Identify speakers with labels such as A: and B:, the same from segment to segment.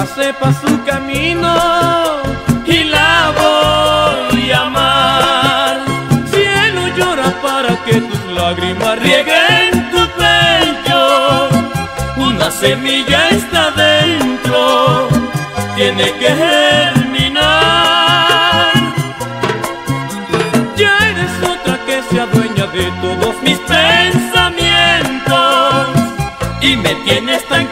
A: pasé pa' su camino y la voy a amar. Cielo llora para que tus lágrimas rieguen tu pecho. Una semilla está dentro, tiene que germinar. Ya eres otra que se adueña de todos mis pensamientos y me tienes tan.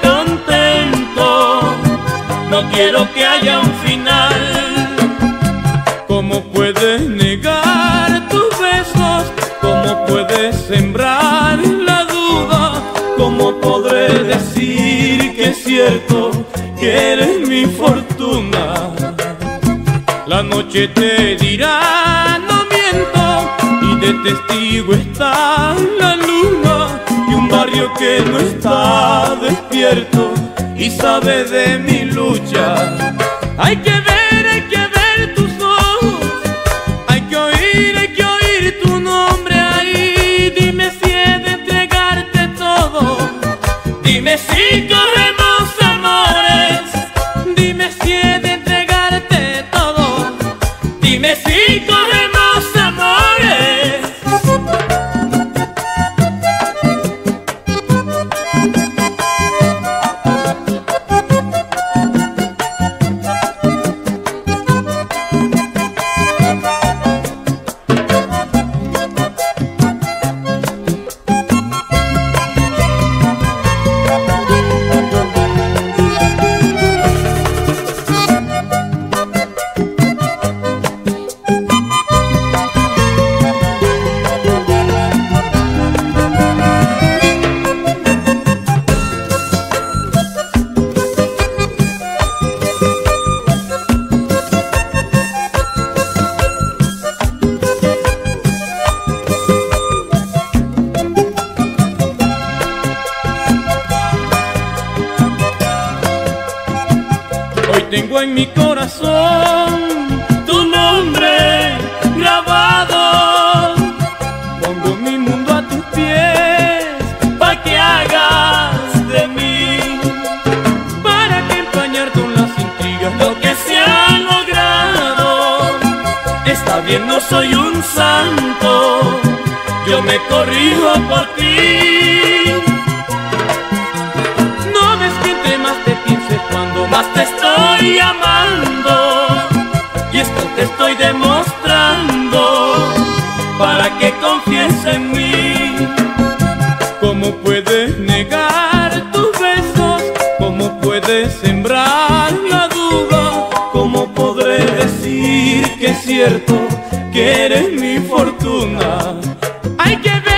A: No quiero que haya un final. ¿Cómo puedes negar tus besos? ¿Cómo puedes sembrar la duda? ¿Cómo podré decir que es cierto que eres mi fortuna? La noche te dirá, no miento, y de testigo está la luna y un barrio que no está despierto y sabe de mi lucha. Hay que Hoy tengo en mi corazón tu nombre grabado. Pongo mi mundo a tus pies para que hagas de mí. Para que empañar con las intrigas lo que se ha logrado. Está bien, no soy un santo. Yo me corrijo por ti. No entre más te pienses cuando más te estoy amando Y esto te estoy demostrando para que confíes en mí ¿Cómo puedes negar tus besos? ¿Cómo puedes sembrar la duda? ¿Cómo podré decir que es cierto que eres mi fortuna? Hay que ver,